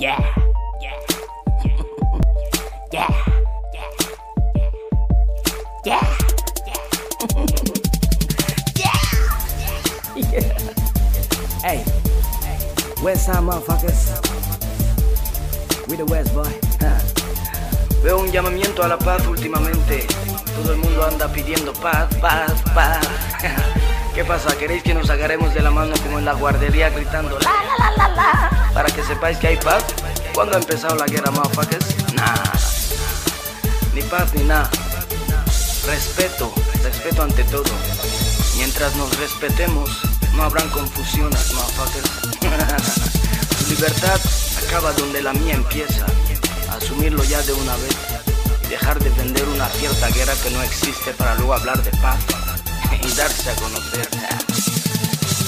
Yeah, yeah, yeah, yeah, yeah, yeah. Hey, West Side motherfuckers. We the West boy. Veo un llamamiento a la paz últimamente. Todo el mundo anda pidiendo paz, paz, paz. ¿Qué pasa? ¿Queréis que nos agarremos de la mano como en la guardería gritando la la la la la? Para que sepáis que hay paz. ¿Cuándo ha empezado la guerra, motherfuckers? Nada. Ni paz ni nada. Respeto, respeto ante todo. Mientras nos respetemos, no habrán confusiones, motherfuckers. Tu libertad acaba donde la mía empieza. Asumirlo ya de una vez y dejar de vender una cierta guerra que no existe para luego hablar de paz y darse a.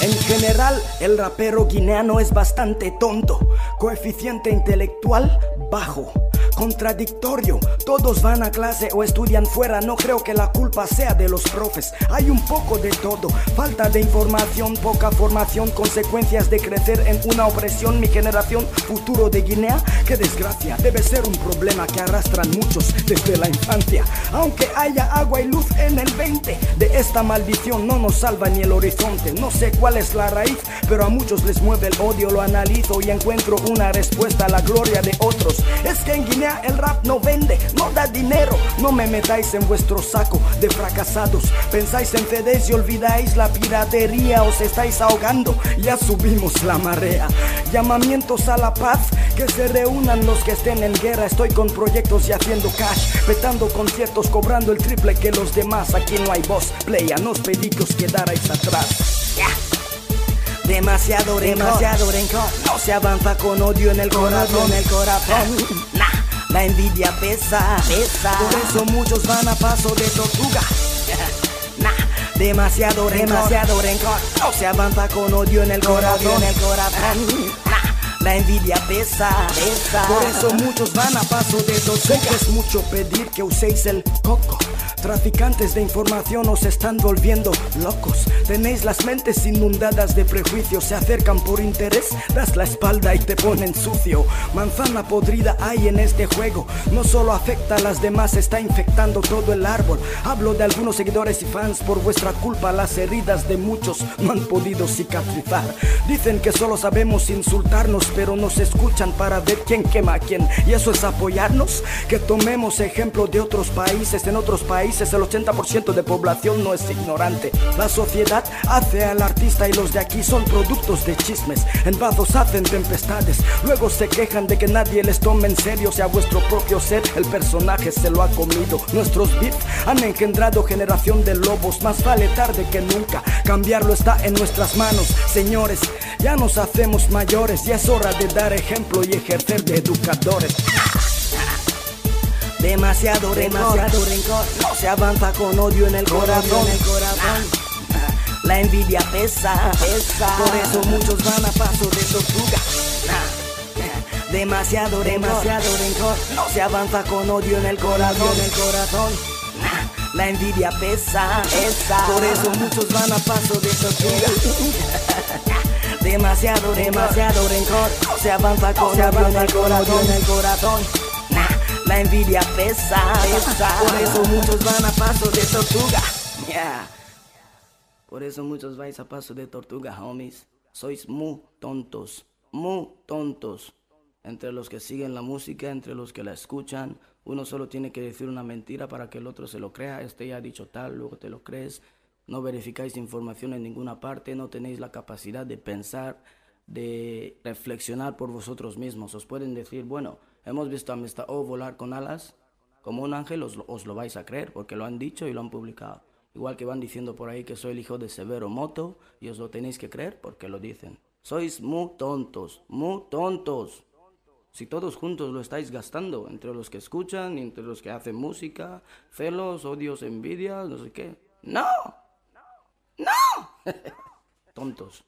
En general, el rapero guineano es bastante tonto, coeficiente intelectual bajo. Contradictorio, todos van a clase o estudian fuera, no creo que la culpa sea de los profes, hay un poco de todo, falta de información, poca formación, consecuencias de crecer en una opresión, mi generación, futuro de Guinea, qué desgracia, debe ser un problema que arrastran muchos desde la infancia, aunque haya agua y luz en el 20, de esta maldición no nos salva ni el horizonte, no sé cuál es la raíz, pero a muchos les mueve el odio, lo analizo y encuentro una respuesta a la gloria de otros, es que en Guinea el rap no vende, no da dinero. No me metáis en vuestro saco de fracasados. Pensáis en CDs y olvidáis la piratería. Os estáis ahogando, ya subimos la marea. Llamamientos a la paz, que se reúnan los que estén en guerra. Estoy con proyectos y haciendo cash, petando conciertos, cobrando el triple que los demás. Aquí no hay voz, play, a nos pedí que os quedarais atrás. Demasiado rencor, demasiado rencor. No se avanza con odio en el corazón, en el corazón. Nah, la envidia pesa, pesa. Por eso muchos van a paso de tortuga. Nah, demasiado rencor, demasiado rencor. No se avanza con odio en el corazón, en el corazón. La envidia pesa, pesa. Por eso muchos van a paso de tortuga. Es mucho pedir que uséis el coco. Traficantes de información os están volviendo locos. Tenéis las mentes inundadas de prejuicios. Se acercan por interés, das la espalda y te ponen sucio. Manzana podrida hay en este juego. No solo afecta a las demás, está infectando todo el árbol. Hablo de algunos seguidores y fans. Por vuestra culpa, las heridas de muchos no han podido cicatrizar. Dicen que solo sabemos insultarnos, pero nos escuchan para ver quién quema a quién. Y eso es apoyarnos. Que tomemos ejemplo de otros países. En otros países el 80% de población no es ignorante. La sociedad hace al artista y los de aquí son productos de chismes. En vasos hacen tempestades, luego se quejan de que nadie les tome en serio. Sea vuestro propio ser, el personaje se lo ha comido. Nuestros beats han engendrado generación de lobos. Más vale tarde que nunca. Cambiarlo está en nuestras manos, señores. Ya nos hacemos mayores y es hora de dar ejemplo y ejercer de educadores. Demasiado demasiado rencor. No se avanza con odio en el corazón, en el corazón. La envidia pesa, pesa. Por eso muchos van a paso de tortuga. Demasiado, demasiado rencor. No se avanza con odio en el corazón, en el corazón. La envidia pesa, pesa. Por eso muchos van a paso de tortuga. Demasiado, demasiado rencor. Se avanza con odio en el corazón, en el corazón. La envidia pesa, pesa. Por eso muchos van a paso de tortuga. Yeah. Por eso muchos vais a paso de tortuga, homies. Sois muy tontos, muy tontos. Entre los que siguen la música, entre los que la escuchan, uno solo tiene que decir una mentira para que el otro se lo crea. Este ya ha dicho tal, luego te lo crees. No verificáis información en ninguna parte, no tenéis la capacidad de pensar, de reflexionar por vosotros mismos. Os pueden decir, bueno, hemos visto a Mr. O volar con alas como un ángel, os, os, lo vais a creer porque lo han dicho y lo han publicado. Igual que van diciendo por ahí que soy el hijo de Severo Moto y os lo tenéis que creer porque lo dicen. Sois muy tontos, muy tontos. Si todos juntos lo estáis gastando, entre los que escuchan, entre los que hacen música, celos, odios, envidias, no sé qué. ¡No! ¡No! Tontos.